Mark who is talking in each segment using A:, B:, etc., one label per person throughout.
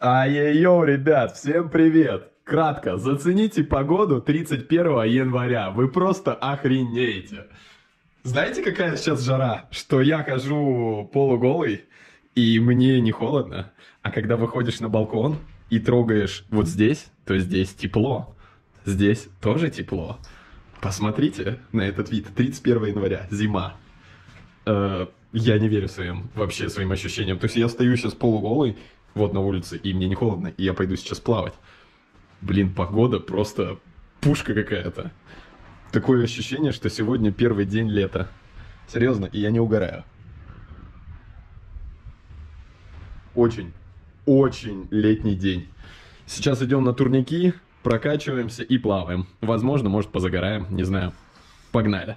A: Ай-йоу, ребят, всем привет! Кратко, зацените погоду 31 января. Вы просто охренеете. Знаете, какая сейчас жара? Что я хожу полуголый, и мне не холодно. А когда выходишь на балкон и трогаешь вот здесь, то здесь тепло. Здесь тоже тепло. Посмотрите на этот вид. 31 января, зима. Э, я не верю своим, вообще своим ощущениям. То есть я стою сейчас полуголый, вот на улице, и мне не холодно, и я пойду сейчас плавать. Блин, погода просто пушка какая-то. Такое ощущение, что сегодня первый день лета. Серьезно, и я не угораю. Очень, очень летний день. Сейчас идем на турники, прокачиваемся и плаваем. Возможно, может, позагораем, не знаю. Погнали.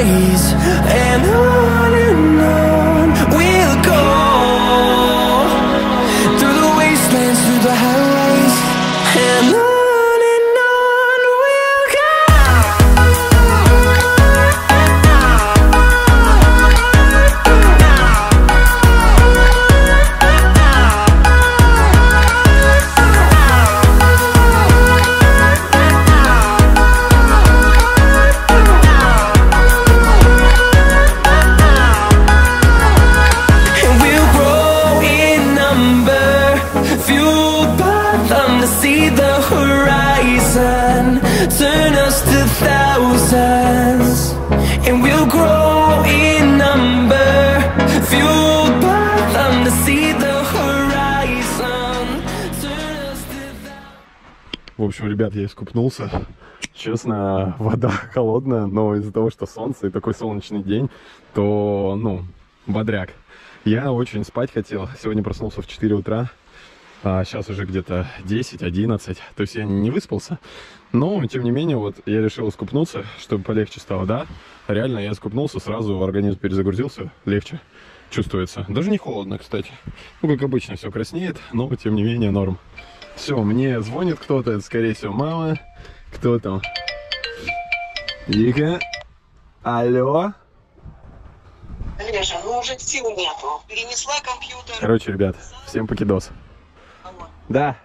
B: and I
A: В общем, ребят, я искупнулся. Честно, вода холодная, но из-за того, что солнце и такой солнечный день, то, ну, бодряк. Я очень спать хотел. Сегодня проснулся в 4 утра, а сейчас уже где-то 10-11. То есть я не выспался. Но, тем не менее, вот я решил искупнуться, чтобы полегче стало. Да, реально я искупнулся, сразу организм перезагрузился, легче чувствуется. Даже не холодно, кстати. Ну, как обычно, все краснеет, но, тем не менее, норм. Все, мне звонит кто-то, это, скорее всего, мама. Кто там? Вика? Алло?
C: Леша, ну уже сил нету. Перенесла компьютер.
A: Короче, ребят, всем покидос.
C: Алло.
A: Да,